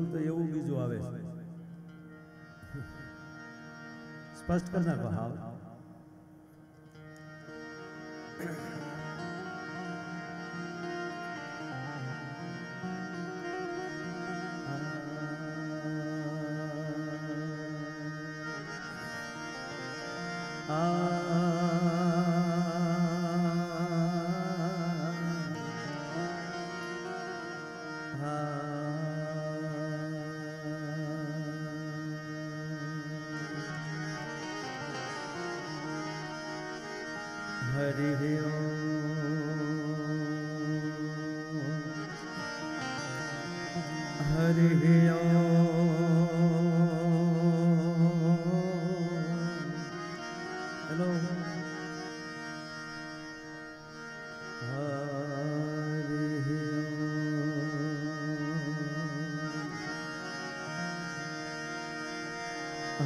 બોલ તો એવું બીજું આવે છે. સ્પષ્ટ કરી નાખો હાવ.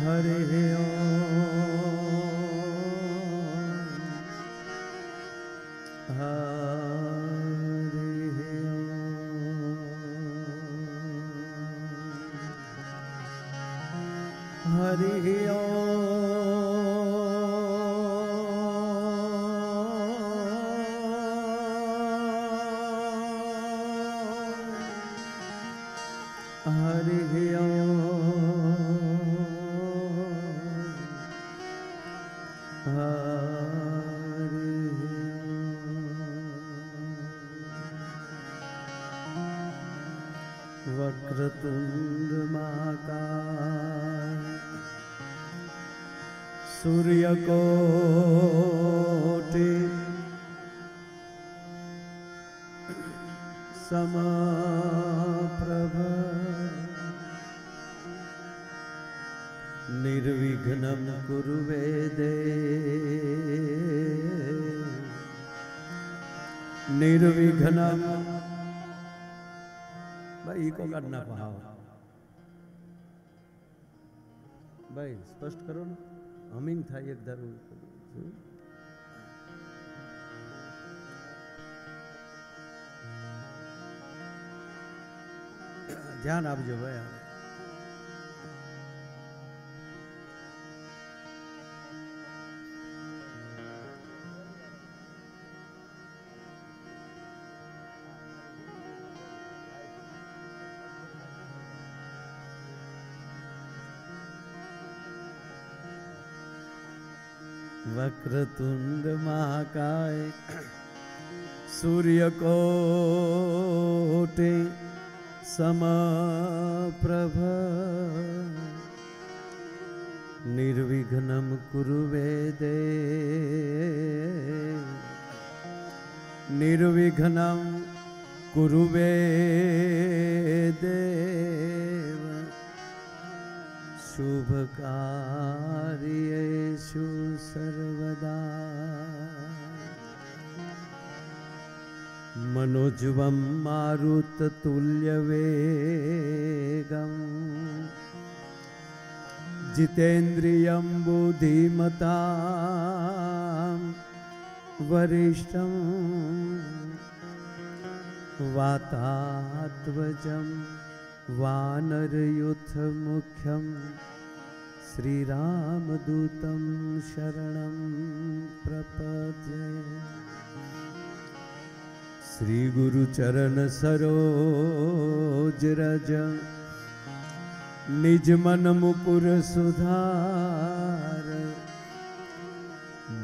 हरे ओ સૂર્યકોટિ સમપ્રભ નિર્વિઘ્નમ કુરુવે વેદે નિર્વિઘ્નમ. ભાઈ ઈકો કાઢ નાખો ભાઈ સ્પષ્ટ કરો ને. હમિંગ થાય એક ધારું ધ્યાન આપજો ભાઈ વક્રતુંડ મહાકાય સૂર્યકોટે સમપ્રભ નિર્વિઘ્નમ કુરુ વેદે નિર્વિઘ્નમ કુરુ વેદેવ શુભ મનોજવમ મારુત તુલ્ય વેગમ જીતેન્દ્રિયમ બુદ્ધિમતા વરિષ્ઠમ વાતાત્વજમ વાનરયુથ મુખ્યમ श्री गुरु चरण सरोज रज निज मन मुकुर सुधार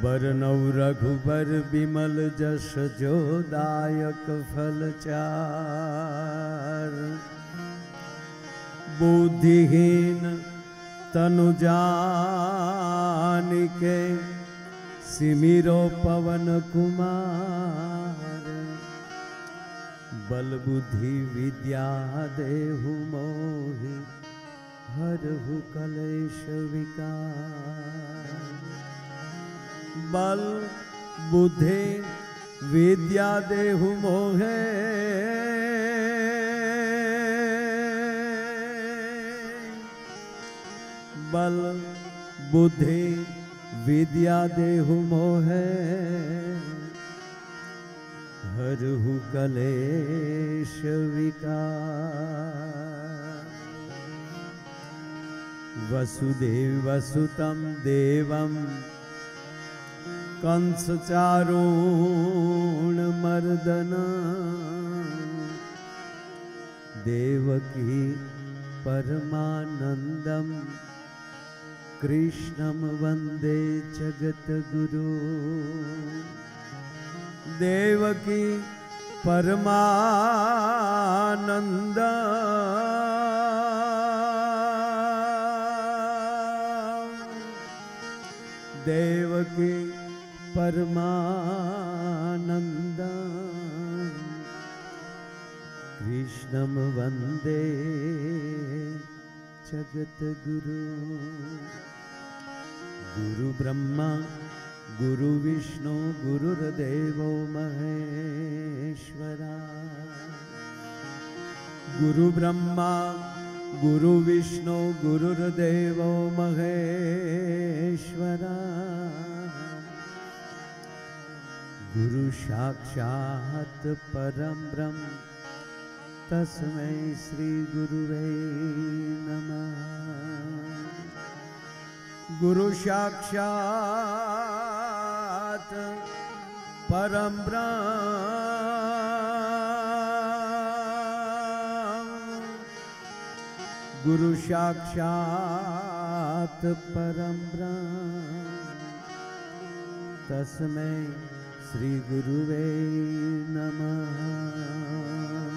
बरनऊ रघुबर बिमल जस जो दायक फल चार बुद्धिहीन तनु जान के सिमिरो पवन कुमार बल बुद्धि विद्या देहु मोहि हरहु कलेश विकार। बल बुद्धि विद्या देहु मोहे बल बुद्धि विद्या देहु मोहे ुकलेशविका वसुदे वसुतं देवं कंसचारोणमर्दन। देवकी परमानन्दं कृष्णं वन्दे जगद्गुरु। દેવકી પરમાનંદ. દેવકી પરમાનંદ. કૃષ્ણમ વંદે જગતગુરુ ગુરુ બ્રહ્મા गुरुविष्णु गुरुर्देवो महेश्वरा। गुरुब्रह्मा गुरुविष्णु गुरुर्देवो महेश्वरा। गुरुसाक्षात् परं ब्रह्म तस्मै श्रीगुरुवे नमः ગુરુ સાક્ષાત પરમ ગુરુ સાક્ષાત પરમ તસ્મૈ શ્રી ગુરુવે નમઃ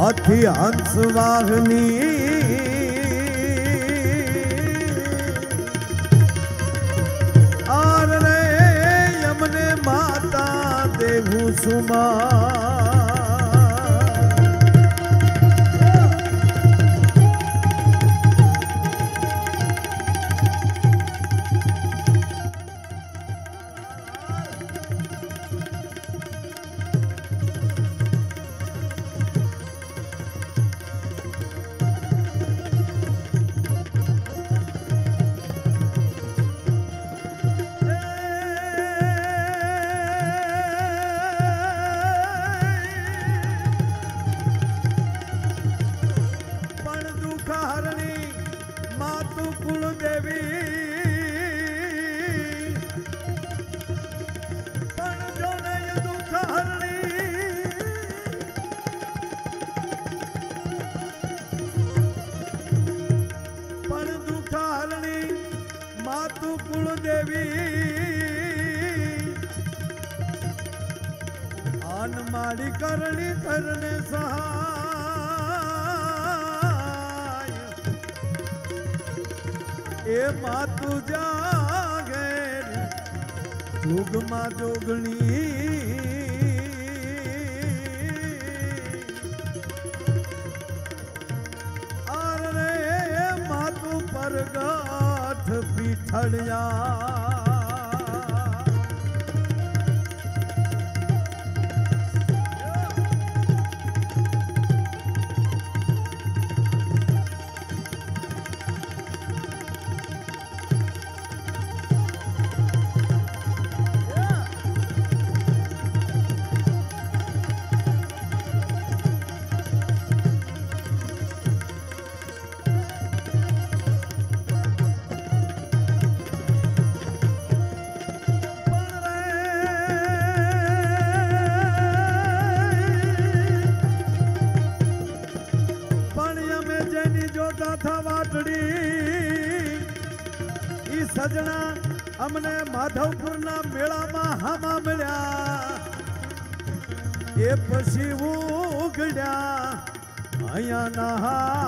હાથી હંસ વાહની આર રે યમને માતા દેવું સુમા. જોગમાં જોગણી. આર રે માતું પરગાઠ પીઠળિયા. વાટડી. ઈ સજણા અમને માધવપુરના મેળામાં હામા મળ્યા. એ પછી ઉગડ્યા અહીંયા નહા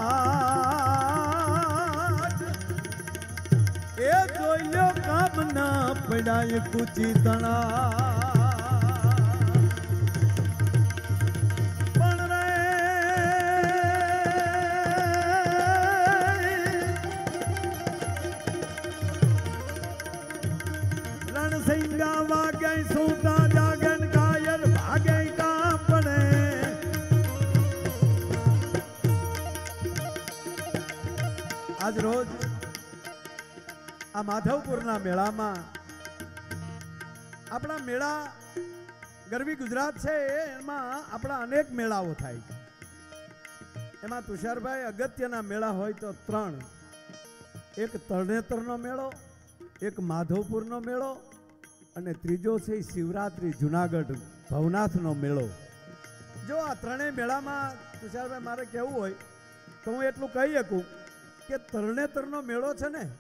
એ જોઈ લો કામ ના પડાય કુચી તણા રોજ આ માધવપુરના મેળામાં. આપણા મેળા ગરવી ગુજરાત છે, એમાં આપણા અનેક મેળાઓ થાય છે. એમાં તુષારભાઈ અગત્યના મેળા હોય તો ત્રણ. એક તરણેતરનો મેળો, એક માધવપુરનો મેળો, અને ત્રીજો છે શિવરાત્રિ જુનાગઢ ભવનાથનો મેળો. જો આ ત્રણેય મેળામાં તુષારભાઈ મારે કહેવું હોય, તો હું એટલું કહી શકું કે તરણેતરનો મેળો છે ને,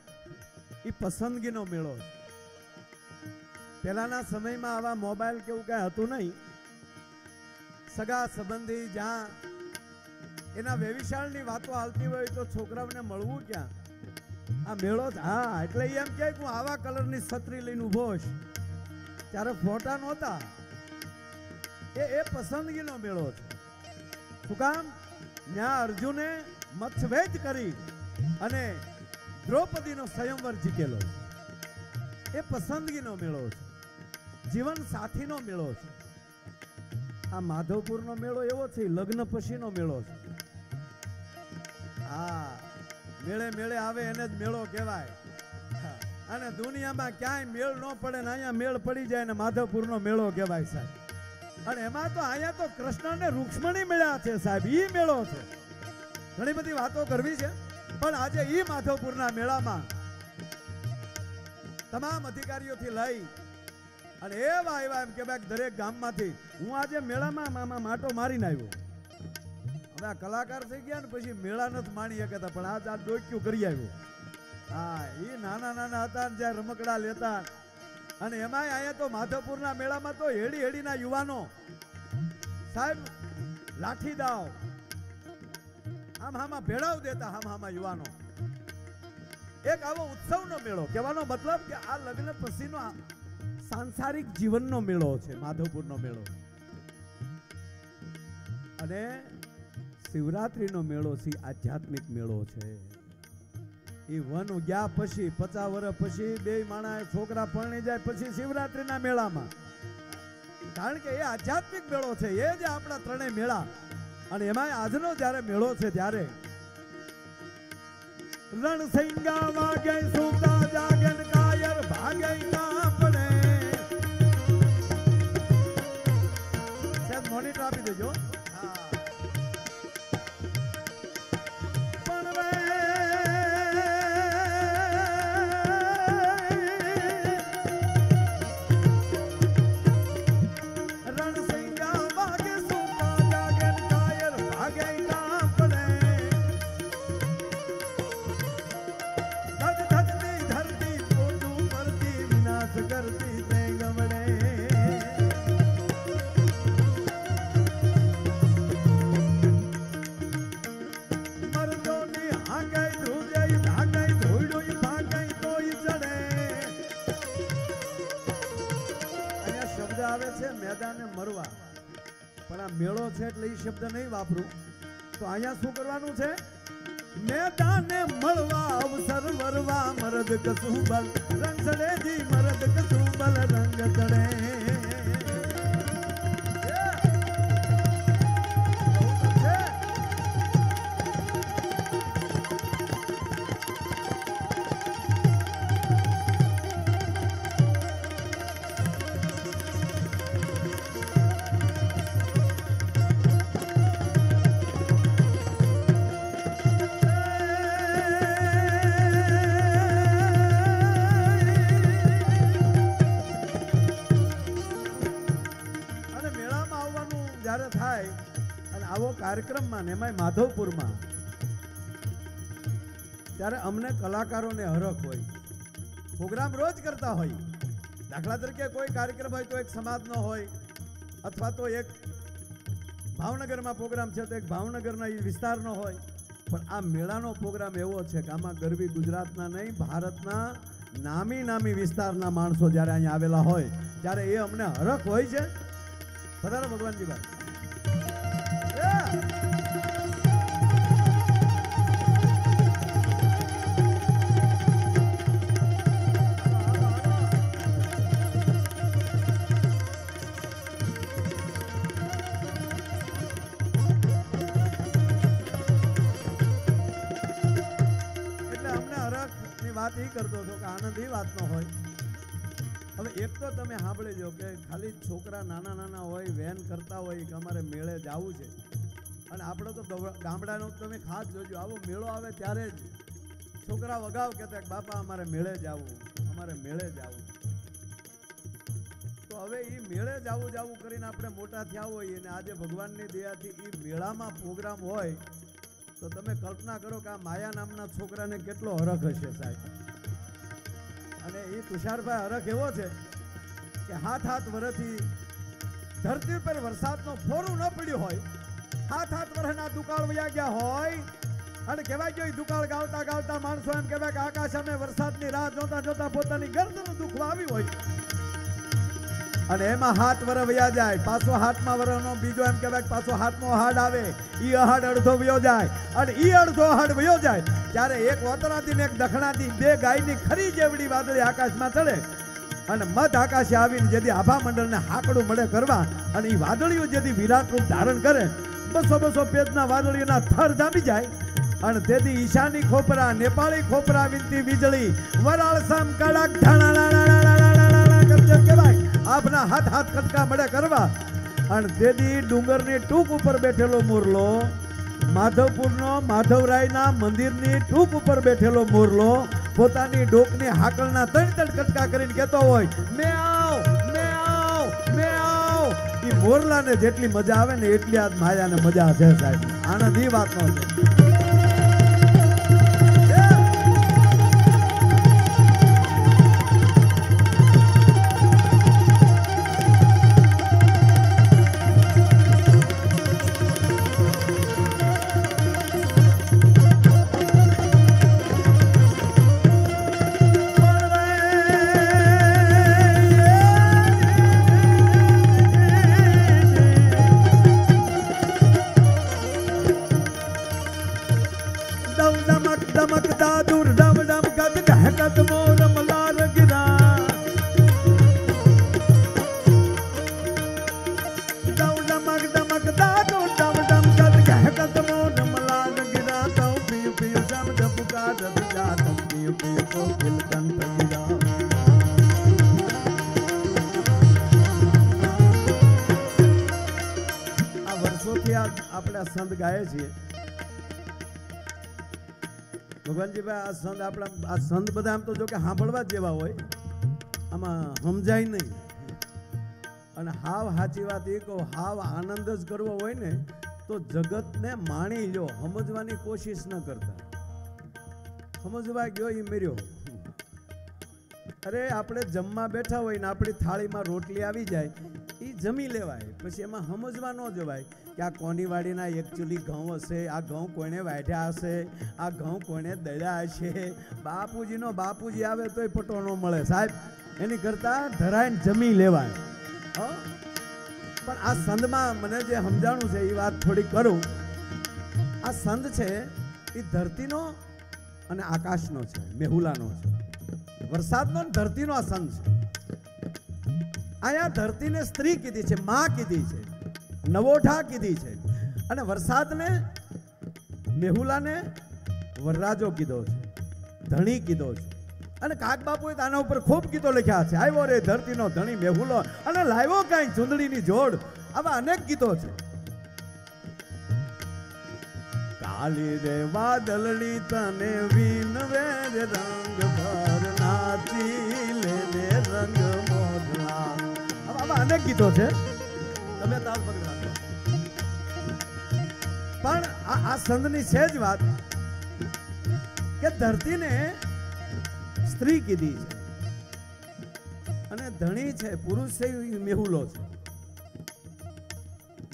એ પસંદગીનો મેળો છે. પહેલાના સમયમાં આવા મોબાઈલ કે એવું કાંઈ હતું નહીં. સગા સંબંધી જ્યાં એના વ્યવિશાળની વાતો હાલતી હોય તો છોકરાઓને મળવું ક્યાં? આ મેળો હા, એટલે એમ કહે હું આવા કલરની છત્રી લઈને ઊભો હોઈશ. ત્યારે ફોટા નહોતા. એ એ પસંદગીનો મેળો છે. શું કામ? ત્યાં અર્જુને મથવેજ કરી. અને દ્રૌપદીનો સ્વયંવર જીતેલો છે. એ પસંદગીનો મેળો છે. જીવન સાથીનો મેળો છે. આ માધવપુરનો મેળો એવો છે, લગ્ન પછીનો મેળો છે. હા મેળે મેળે આવે એને જ મેળો કહેવાય. અને દુનિયામાં ક્યાંય મેળ ન પડે ને અહીંયા મેળ પડી જાય ને માધવપુરનો મેળો કહેવાય સાહેબ. અને એમાં તો અહીંયા તો કૃષ્ણને રૂક્ષ્મણી મળ્યા છે સાહેબ. એ મેળો છે. ઘણી બધી વાતો કરવી છે. પણ આજે ઈ માધવપુરના મેળામાં તમામ અધિકારીઓથી લઈ અને એવા એવા એમ કે ભાઈ દરેક ગામમાંથી હું આજે મેળામાં મામા માટો મારીને આવ્યો. હવે આ કલાકાર થઈ ગયા ને પછી મેળા નથી માણી શકતા, પણ આજ આ ડોક્યું કરી આવ્યો. હા એ નાના નાના હતા ને જ્યાં રમકડા લેતા અને એમાંય અહીંયા તો માધવપુરના મેળામાં તો હેડી હેડીના યુવાનો. સાહેબ લાઠી દાવ આમ હામાં ભેળાવ દેતા હામાં યુવાનો. એક આવો ઉત્સવનો મેળો. કહેવાનો મતલબ કે આ લગ્ન પછીનો સાંસારિક જીવનનો મેળો છે, માધવપુરનો મેળો. અને શિવરાત્રીનો મેળો છે આધ્યાત્મિક મેળો છે. એ વન ગયા પછી, પચાસ વર્ષ પછી બે માણા છોકરા પરણી જાય પછી શિવરાત્રીના મેળામાં. કારણ કે એ આધ્યાત્મિક મેળો છે, એ જે આપણા ત્રણેય મેળા. અને એમાં આજનો જ્યારે મેળો છે ત્યારે રણસિંગા વાગે, સુતા જાગે કાયર ભાગે મોનિટર આપી દેજો. મેળો છે એટલે એ શબ્દ નહીં વાપરું. તો અહીંયા શું કરવાનું છે? મેદાને મળવા અવસર વરવા મરદ કસુંબલ રંગ ચડે જી મરદ કસુંબલ રંગ ચડે. કાર્યક્રમમાં ને એમાંય માધવપુરમાં. ત્યારે અમને કલાકારોને હરખ હોય. પ્રોગ્રામ રોજ કરતા હોય. દાખલા તરીકે કોઈ કાર્યક્રમ હોય તો એક સમાજનો હોય, અથવા તો એક ભાવનગરમાં પ્રોગ્રામ છે તો એક ભાવનગરના એ વિસ્તારનો હોય. પણ આ મેળાનો પ્રોગ્રામ એવો છે કે આમાં ગરબી ગુજરાતના નહીં, ભારતના નામી નામી વિસ્તારના માણસો જ્યારે અહીંયા આવેલા હોય, ત્યારે એ અમને હરખ હોય છે. બધાને ભગવાનજી ભાઈ વાત એ કરતો હતો કે આનંદ વાતનો હોય. હવે એક તો તમે સાંભળી લો કે ખાલી છોકરા નાના નાના હોય, વેન કરતા હોય કે અમારે મેળે જવું છે. અને આપણે તો ગામડાનો તમે ખાસ જોજો. આવો મેળો આવે ત્યારે જ. છોકરા વગાવ કહેતા બાપા, અમારે મેળે જવું અમારે મેળે જવું તો હવે એ મેળે જવું જવું કરીને આપણે મોટા થયા હોઈએ અને આજે ભગવાનની દયાથી એ મેળામાં પ્રોગ્રામ હોય, તો તમે કલ્પના કરો કે આ માયા નામના છોકરાને કેટલો હરખ હશે સાહેબ. અને એ તુષારભાઈ હરખ એવો છે કે હાથ હાથ વરથી ધરતી પર વરસાદનો ફોરું ન પડ્યું હોય હાથ હાથ વર્ષના દુકાળ વયા ગયા હોય. અને કહેવાય ગયો દુકાળ ગાવતા ગાવતા માણસો એમ કહેવાય કે આકાશ અમે વરસાદની રાહ જોતા જોતા પોતાની ગરદન દુખવા આવી હોય. અને એમાં હાથ વર વયા જાય. પાછો હાથમાં વરનો બીજો એમ કહેવાય પાછો હાથનો હાડ આવે. ઈ અહાડ અડધો વયો જાય. અને ઈ અડધો હાડ વયો જાય. ત્યારે એક વતરાથી ને એક દખણાથી બે ગાયની ખરી જેવડી વાદળી આકાશમાં ચડે. અને મધ આકાશે આવીને જેથી આભા મંડળને હાકડું મળે કરવા અને એ વાદળીઓ જેથી વિરાટ રૂપ ધારણ કરે. બસો બસો પેજના વાદળીના થર જામી જાય. અને તેથી ઈશાની ખોપરા, નેપાળી ખોપરા, વિનતી, વીજળી, વરાળ, સામ કરજે કહેવાય? આપના હાથ હાથ કટકા મળે કરવા. અને તેથી ડુંગરની ટૂંક ઉપર બેઠેલો મોરલો, માધવપુરનો માધવરાયના મંદિરની ટૂંક ઉપર બેઠેલો મોરલો, પોતાની ડોકની હાકલના ત્રણ ત્રણ કટકા કરીને કહેતો હોય, મેં આવ. મોરલાને જેટલી મજા આવે ને એટલી આજ માયાને મજા છે સાહેબ. આનંદ ઈ વાતનો છે. આ સંત ગાય છીએ. ભગવાનજીભાઈ, આ સંત આપણા આ સંત બધા આમ તો જો કે સાંભળવા જેવા હોય, આમાં સમજાય નહીં. અને હાવ સાચી વાત એ કહું, હાવ આનંદ જ કરવો હોય ને, તો જગતને માણી લો સમજવાની કોશિશ ન કરતા. સમજવા ગયો એ મેર્યો. અરે, આપણે જમવા બેઠા હોય ને, આપણી થાળીમાં રોટલી આવી જાય જમી લેવાય. પછી એમાં સમજવા ન જવાય કે આ કોની વાડીના એકચ્યુઅલી ઘઉં હશે, આ ઘઉં કોઈને વાઢ્યા હશે, આ ઘઉં કોઈને દળ્યા હશે. બાપુજીનો બાપુજી આવે તોય પટો ન મળે. સાહેબ, એની કરતા ધરાઈને જમી લેવાય. હો? પણ આ સંદમાં મને જે સમજાણું છે એ વાત થોડી કરું. આ સંદ છે એ ધરતીનો અને આકાશનો છે, મેહુલાનો છે. વરસાદનો ધરતીનો આ સંદ છે. અહીંયા ધરતીને સ્ત્રી કીધી છે, માં કીધી છે નવોઠા કીધી છે. અને વરસાદને મેહુલાને વરરાજો કીધો છે, ધણી કીધો છે. અને કાક બાપુએ આના ઉપર ખૂબ ગીતો લખ્યા છે. આવ્યો રે ધરતીનો ધણી મેહુલો અને લાવ્યો કાંઈ ચૂંદડીની જોડ. આવા અનેક ગીતો છે. કાલી રે વાદળની તને વિનવે રંગ ભર નાચી આવા ગીતો છે. તમે તાલ પકડાતો પણ આ આ સંતની છે જ વાત કે ધરતીને સ્ત્રી કીધી છે. અને ધણી છે, પુરુષ છે મેહુલો છે.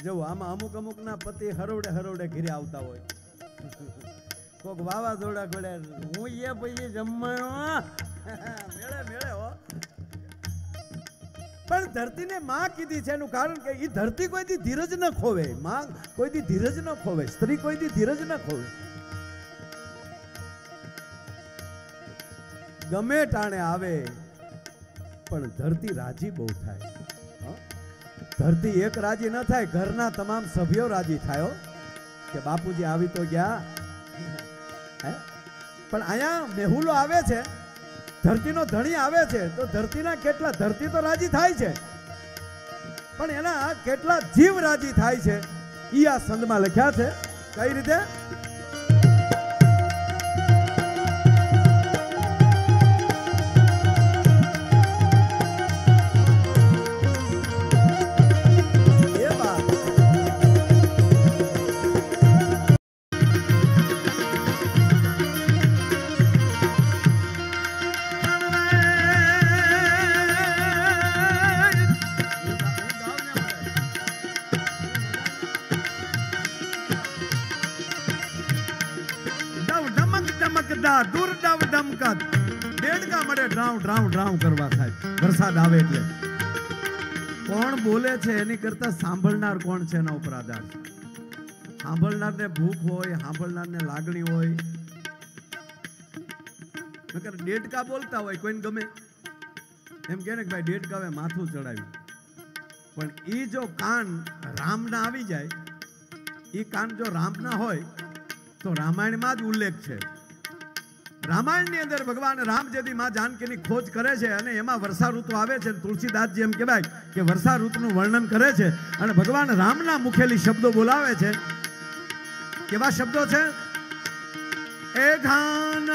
જો આમાં અમુક અમુક ના પતિ હરોડે હરોડે ઘીરે આવતા હોય. કોક વાવાઝોડા ઘડે હું એ પછી જમવાનો. મેળે મેળે હો. પણ ધરતીને માં કીધી છે એનું કારણ કે એ ધરતી કોઈથી ધીરજ ન ખોવે. માં કોઈથી ધીરજ ન ખોવે. સ્ત્રી કોઈથી ધીરજ ન ખોવે. ગમે ટાણે આવે, પણ ધરતી રાજી બહુ થાય. ધરતી એક રાજી ન થાય, ઘરના તમામ સભ્યો રાજી થાય કે બાપુજી આવી તો ગયા. હે? પણ અહીંયા મેહુલો આવે છે. ધરતીનો ધણી આવે છે, તો ધરતીના કેટલા ધરતી તો રાજી થાય છે. પણ એના કેટલા જીવ રાજી થાય છે, ઈ આ સંદમાં લખ્યા છે. કઈ રીતે? ડમકદા દૂર ડવ ડમકત દેડકા મળે, ડ્રાઉ ડ્રાઉ ડ્રાઉ કરવા થાય વરસાદ આવે એટલે. કોણ બોલે છે એની કરતા સાંભળનાર કોણ છે એના ઉપર આધાર? સાંભળનારને ભૂખ હોય, સાંભળનારને લાગણી હોય. નકર ડેડકા બોલતા હોય, કોઈને ગમે. એમ કે ને કે ભાઈ ડેડકાવે માથું ચડાવ્યું. પણ એ જો કાન રામના આવી જાય એ કાન જો રામના હોય, તો રામાયણમાં જ ઉલ્લેખ છે. રામાયણની અંદર ભગવાન રામ જેથી માં જાનકીની ખોજ કરે છે અને એમાં વર્ષા ઋતુ આવે છે તુલસીદાસજી એમ કહેવાય કે વર્ષા ઋતુનું વર્ણન કરે છે અને ભગવાન રામના મુખેલી શબ્દો બોલાવે છે. કેવા શબ્દો છે? એ ઘાન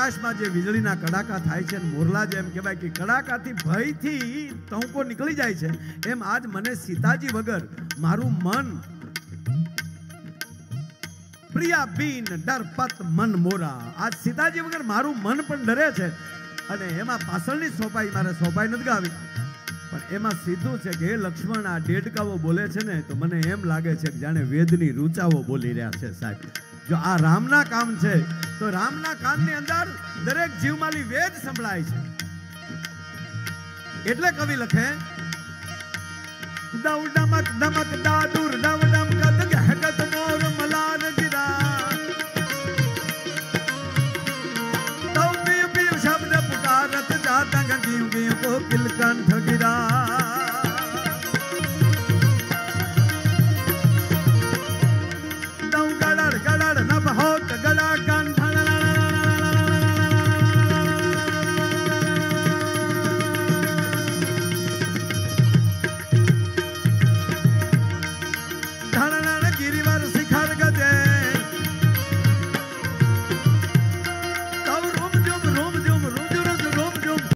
આકાશમાં જે વીજળીના કડાકા થાય છે મોરલા જેમ કહેવાય કે કડાકાથી ભયથી તંકો નીકળી જાય છે, એમ આજ મને સીતાજી વગર મારું મન પ્રિયા બીન ડરપત મન મોરા. આજ સીતાજી વગર મારું મન પણ ડરે છે અને એમાં પાછળની સોપાઈ મારે સોપાઈ નથી ગાવી. પણ એમાં સીધું છે કે હે લક્ષ્મણ આ ડેડકાઓ બોલે છે ને, તો મને એમ લાગે છે કે જાણે વેદની રૂચાઓ બોલી રહ્યા છે સાહેબ. જો આ રામના કામ છે, તો રામના કામની અંદર દરેક જીવમાલી વેદ સંભળાય છે. એટલે કવિ લખે, દવ ડમક ડમક દાદુર ડવ ડમકત ગહગત મોર મલાર ગિરા તવ પીવ પીવ શબ્દ પુકારત જાતંગ ગીવ ગીવ કોકિલ કન